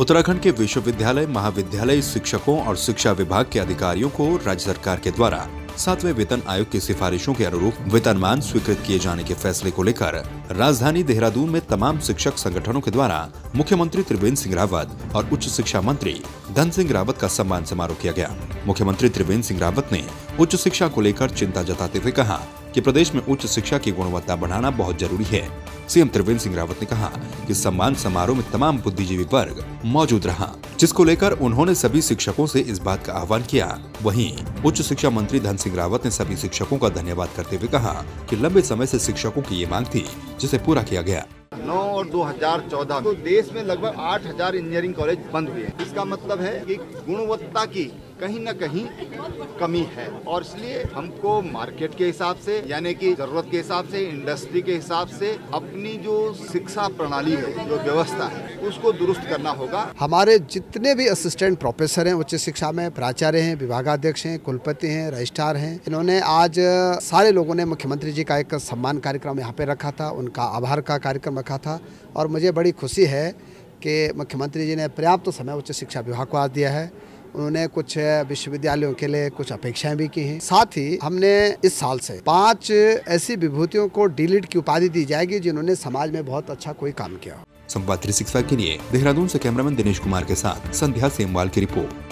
उत्तराखंड के विश्वविद्यालय, महाविद्यालय शिक्षकों और शिक्षा विभाग के अधिकारियों को राज्य सरकार के द्वारा सातवें वेतन आयोग की सिफारिशों के अनुरूप वेतनमान स्वीकृत किए जाने के फैसले को लेकर राजधानी देहरादून में तमाम शिक्षक संगठनों के द्वारा मुख्यमंत्री त्रिवेंद्र सिंह रावत और उच्च शिक्षा मंत्री धन सिंह रावत का सम्मान समारोह किया गया। मुख्यमंत्री त्रिवेंद्र सिंह रावत ने उच्च शिक्षा को लेकर चिंता जताते हुए कहा कि प्रदेश में उच्च शिक्षा की गुणवत्ता बढ़ाना बहुत ज़रूरी है। सीएम त्रिवेंद्र सिंह रावत ने कहा कि सम्मान समारोह में तमाम बुद्धिजीवी वर्ग मौजूद रहा, जिसको लेकर उन्होंने सभी शिक्षकों से इस बात का आह्वान किया। वहीं उच्च शिक्षा मंत्री धन सिंह रावत ने सभी शिक्षकों का धन्यवाद करते हुए कहा कि लंबे समय से शिक्षकों की ये मांग थी, जिसे पूरा किया गया। नौ और 2014 तो देश में लगभग 8000 इंजीनियरिंग कॉलेज बंद हुए इसका मतलब है कि गुणवत्ता की कहीं ना कहीं कमी है। और इसलिए हमको मार्केट के हिसाब से, यानी कि ज़रूरत के हिसाब से, इंडस्ट्री के हिसाब से अपनी जो शिक्षा प्रणाली है, जो व्यवस्था है, उसको दुरुस्त करना होगा। हमारे जितने भी असिस्टेंट प्रोफेसर हैं, उच्च शिक्षा में प्राचार्य हैं, विभागाध्यक्ष हैं, कुलपति हैं रजिस्ट्रार हैं, इन्होंने आज सारे लोगों ने मुख्यमंत्री जी का एक सम्मान कार्यक्रम यहाँ पे रखा था, उनका आभार का कार्यक्रम रखा था। और मुझे बड़ी खुशी है कि मुख्यमंत्री जी ने पर्याप्त तो समय उच्च शिक्षा विभाग को आज दिया है। उन्होंने कुछ विश्वविद्यालयों के लिए कुछ अपेक्षाएँ भी की हैं। साथ ही हमने इस साल से पाँच ऐसी विभूतियों को डिलीट की उपाधि दी जाएगी जिन्होंने समाज में बहुत अच्छा कोई काम किया संवाद थ्री के लिए देहरादून से कैमरामैन दिनेश कुमार के साथ संध्या सेमवाल की रिपोर्ट।